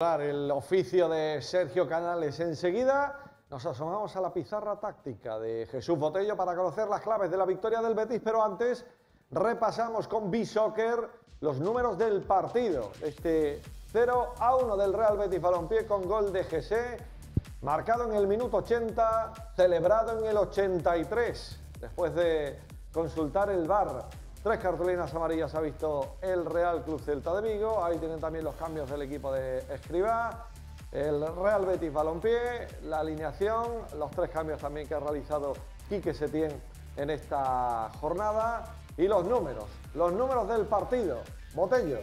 El oficio de Sergio Canales. Enseguida nos asomamos a la pizarra táctica de Jesús Botello para conocer las claves de la victoria del Betis, pero antes repasamos con B-Soccer los números del partido. Este 0 a 1 del Real Betis Balompié con gol de GC, marcado en el minuto 80, celebrado en el 83, después de consultar el VAR. Tres cartulinas amarillas ha visto el Real Club Celta de Vigo. Ahí tienen también los cambios del equipo de Escribá. El Real Betis Balompié, la alineación, los tres cambios también que ha realizado Quique Setién en esta jornada. Y los números, los números del partido. Botello.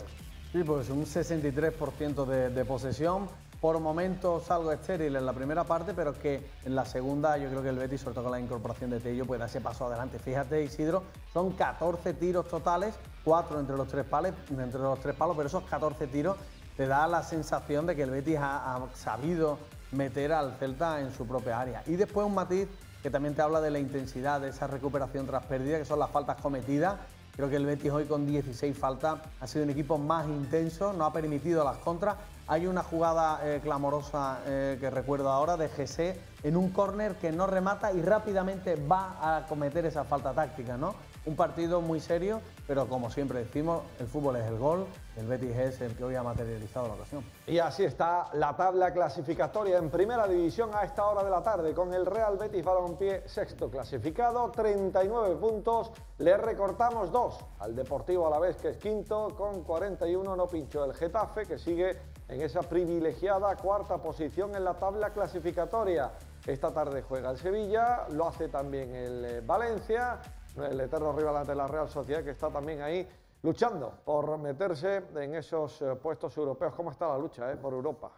Sí, pues un 63% de, de posesión, por momentos algo estéril en la primera parte, pero que en la segunda yo creo que el Betis, sobre todo con la incorporación de Tello, puede dar ese paso adelante. Fíjate, Isidro, son 14 tiros totales, 4 entre los tres palos, entre los tres palos, pero esos 14 tiros te da la sensación de que el Betis ha, ha sabido meter al Celta en su propia área. Y después un matiz que también te habla de la intensidad de esa recuperación tras pérdida, que son las faltas cometidas Creo que el Betis hoy con 16 faltas ha sido un equipo más intenso, no ha permitido las contras. Hay una jugada eh, clamorosa eh, que recuerdo ahora de GC en un córner que no remata y rápidamente va a cometer esa falta táctica, ¿no? Un partido muy serio, pero como siempre decimos, el fútbol es el gol, el Betis es el que hoy ha materializado la ocasión. Y así está la tabla clasificatoria en primera división a esta hora de la tarde, con el Real Betis Balompié sexto clasificado, 39 puntos, le recortamos dos al Deportivo a la vez que es quinto, con 41 no pinchó el Getafe, que sigue en esa privilegiada cuarta posición en la tabla clasificatoria. Esta tarde juega el Sevilla, lo hace también el eh, Valencia, el eterno rival ante la Real Sociedad que está también ahí luchando por meterse en esos eh, puestos europeos. ¿Cómo está la lucha eh, por Europa?